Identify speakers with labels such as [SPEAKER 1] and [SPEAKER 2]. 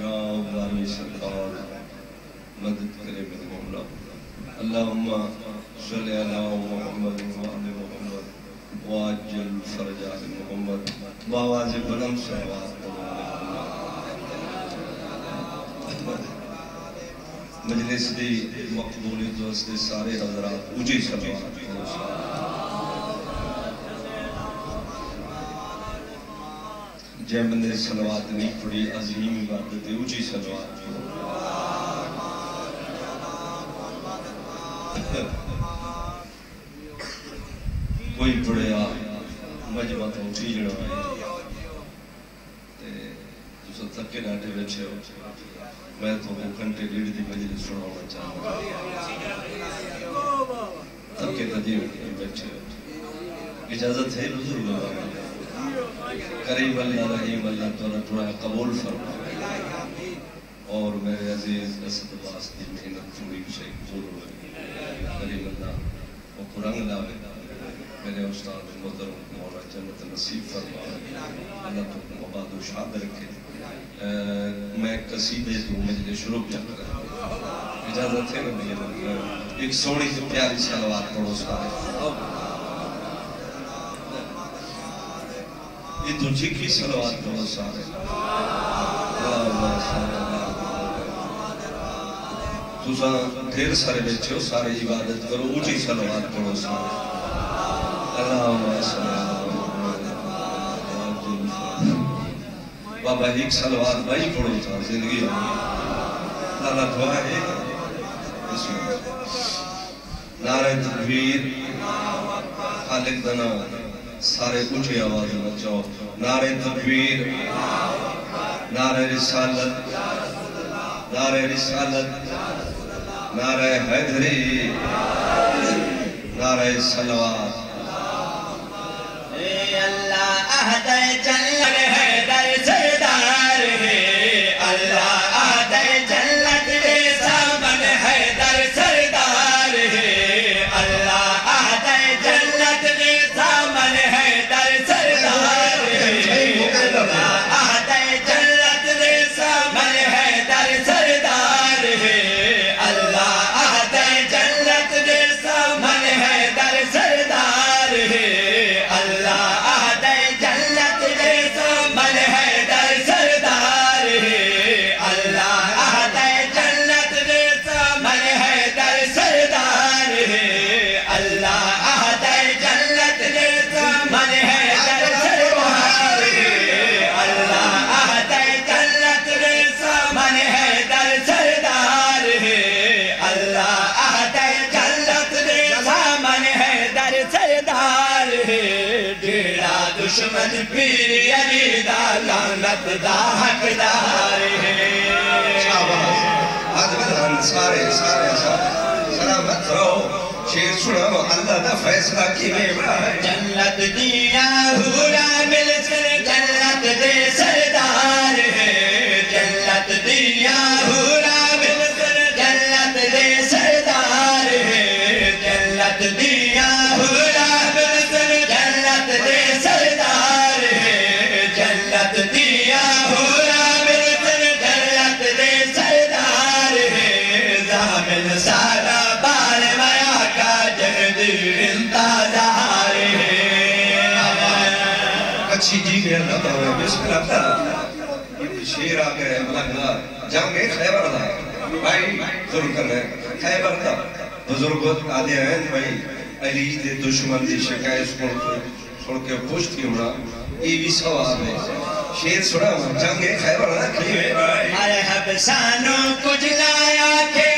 [SPEAKER 1] या वाली सरकार मदद करे मेरे मौला अल्लाहुम्मा सल्ली अला मुहम्मद व आले मुहम्मद वाजल फरजा मुहम्मद बावाज बुलंद सलवात मजलिस दी मकबूलियत वास्ते सारे हजरात ऊँची सलवात जै बंदे सलवात नहीं पढ़ी अजीम इबादत है ऊँची सलवात। कोई पढ़िया मजमा तो उठी जड़ा थके डाटे बैठे हो मैं तो घंटे डेढ़ दी मजलिस सुनाना चाहूँगा जी बैठे हो इजाज़त है बुज़ुर्ग करीब अल्लाह रहीम अल्लाह ताला दुआ कबूल फरमाए और मेरे अज़ीज़ असद की मेहनत थोड़ी कबूल हो करीब अल्लाह वो कुरंग लावे मेरे उस्ताद मोहतरम मौला जन्नत नसीब फरमाए अल्लाह तो मुबाद शाद रखे। मैं कसीदे तो मजलिस शुरू क्या करा? इजाज़त है ना मेरे एक सोनी सी प्यारी सलवात पढ़ो सारे ये तुझे की सलवात पढ़ो सारे। तुसा ढेर सारे बच्चे हो, सारे इबादत करो, ऊँची सलवात पढ़ो सारे। अल्लाहुम्मा बाबा एक सलवात भाई पढ़ो था ज़िंदगी। अल्लाह दुआ है। नारे तकबीर खालिक दा नाम सारे ऊँची आवाज़ बचाओ नारे तकबीर नारे रिसालत नारे रिसालत नारे हैदरी नारे सलवात
[SPEAKER 2] अल्लाह, अहद दा लानत दा हकदार है
[SPEAKER 1] शाबाश आज बदन सारे सारे सारे सलामत रहो शेर सुनाओ अल्लाह दा फैसला किवें है
[SPEAKER 2] जन्नत दिया हुरा मिल के
[SPEAKER 1] अल्लाह ताला बिस्मिल्लाह शेर आ गया अल्लाह जंग खैबर दा भाई जुल्म करना है खैबर दा बुज़ुर्ग आदे हैं भाई अली दे दुश्मन दी शिकायत सुन सुन के खुश थी होना ये भी सवाल है शेर सुना जंग खैबर दा खड़ी भाई
[SPEAKER 2] मरहब सानो कुछ लाया के